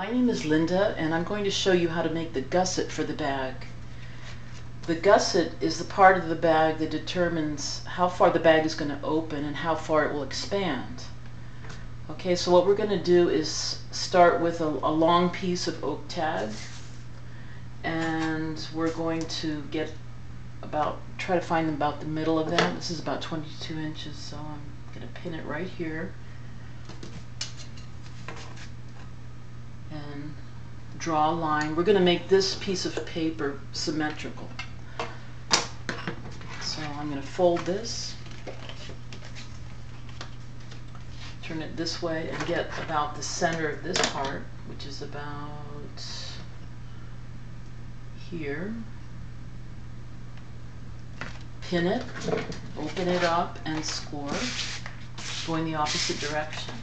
My name is Linda and I'm going to show you how to make the gusset for the bag. The gusset is the part of the bag that determines how far the bag is going to open and how far it will expand. Okay, so what we're going to do is start with a, a long piece of oak tag and we're going to get about, try to find about the middle of that. This is about 22 inches so I'm going to pin it right here. and draw a line. We're going to make this piece of paper symmetrical. So I'm going to fold this, turn it this way, and get about the center of this part, which is about here. Pin it, open it up, and score, going the opposite direction.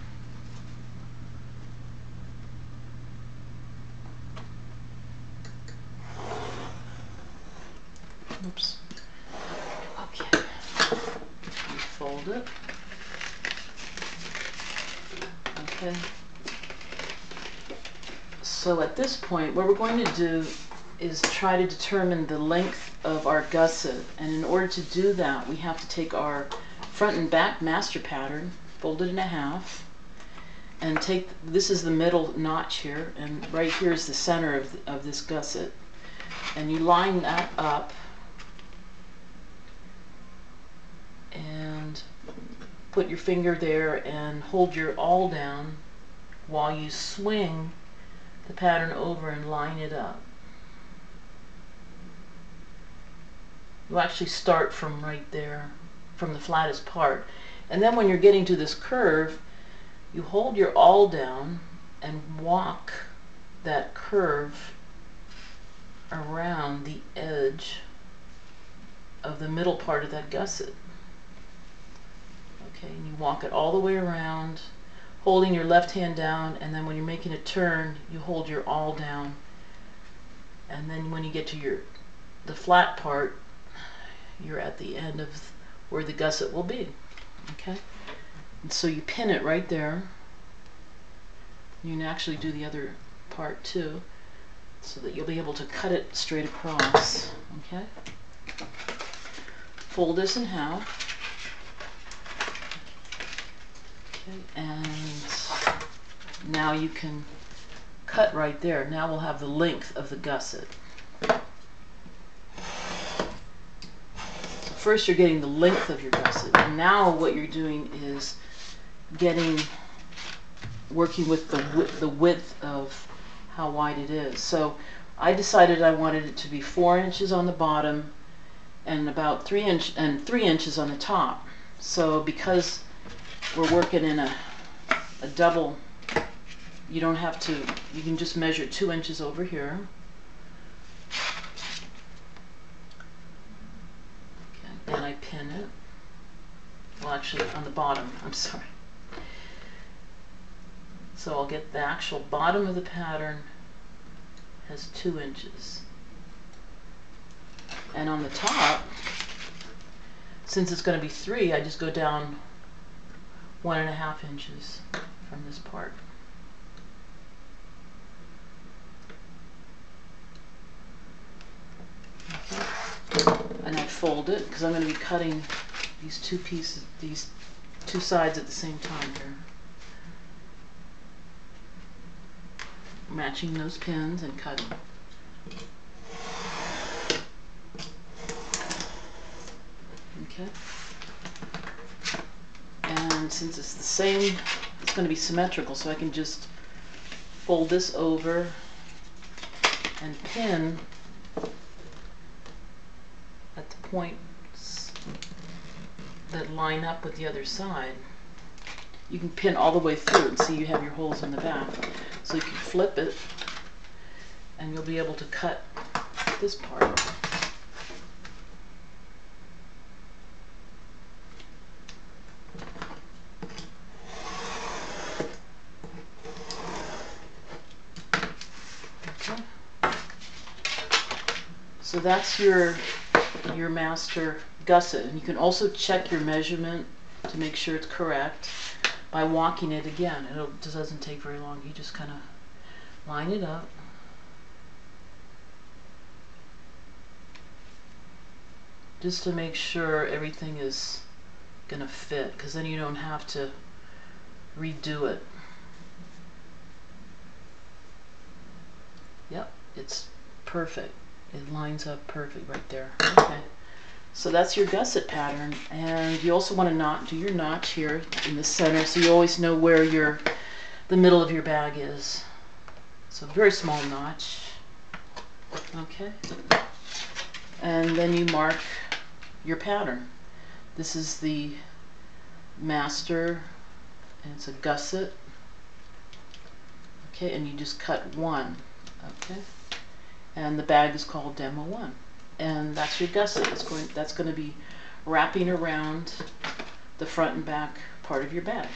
Oops. Okay. You fold it. Okay. So at this point, what we're going to do is try to determine the length of our gusset. And in order to do that, we have to take our front and back master pattern, fold it in a half, and take, this is the middle notch here, and right here is the center of, of this gusset. And you line that up and put your finger there and hold your awl down while you swing the pattern over and line it up. You actually start from right there, from the flattest part. And then when you're getting to this curve, you hold your awl down and walk that curve around the edge of the middle part of that gusset. Okay, and you walk it awl the way around, holding your left hand down, and then when you're making a turn, you hold your all down. And then when you get to your the flat part, you're at the end of where the gusset will be. Okay? And so you pin it right there. You can actually do the other part too, so that you'll be able to cut it straight across. Okay? Fold this in half. Okay, and now you can cut right there. Now we'll have the length of the gusset. First you're getting the length of your gusset, and now what you're doing is getting, working with the, width, the width of how wide it is. So I decided I wanted it to be four inches on the bottom and about three inch and three inches on the top. So because we're working in a, a double, you don't have to, you can just measure two inches over here. Okay, and I pin it. Well, actually, on the bottom, I'm sorry. So I'll get the actual bottom of the pattern has two inches. And on the top, since it's going to be three, I just go down one and a half inches from this part. Okay. And I fold it because I'm going to be cutting these two pieces, these two sides at the same time here. Matching those pins and cutting. Okay and since it's the same it's going to be symmetrical so I can just fold this over and pin at the points that line up with the other side. You can pin all the way through and see you have your holes in the back. So you can flip it and you'll be able to cut this part So that's your, your master gusset. And you can also check your measurement to make sure it's correct by walking it again. It just doesn't take very long. You just kind of line it up. Just to make sure everything is gonna fit, because then you don't have to redo it. Yep, it's perfect. It lines up perfect right there. Okay. So that's your gusset pattern. And you also want to knot, do your notch here in the center so you always know where your the middle of your bag is. So very small notch. Okay. And then you mark your pattern. This is the master and it's a gusset. Okay, and you just cut one. Okay and the bag is called demo one. And that's your gusset that's going that's going to be wrapping around the front and back part of your bag.